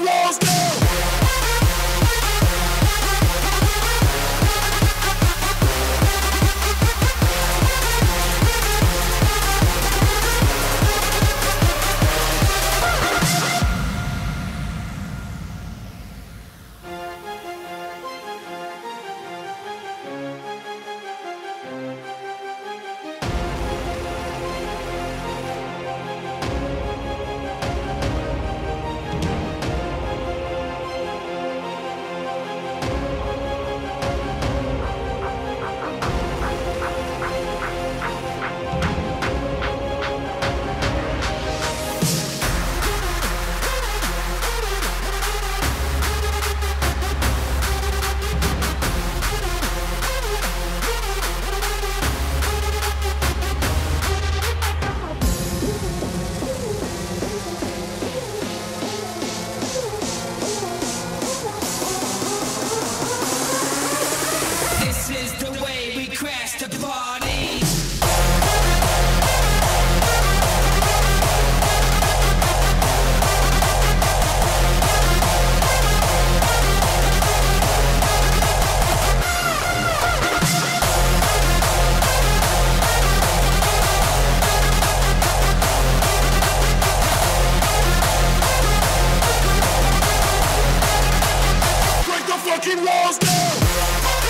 walls down. Fucking walls down.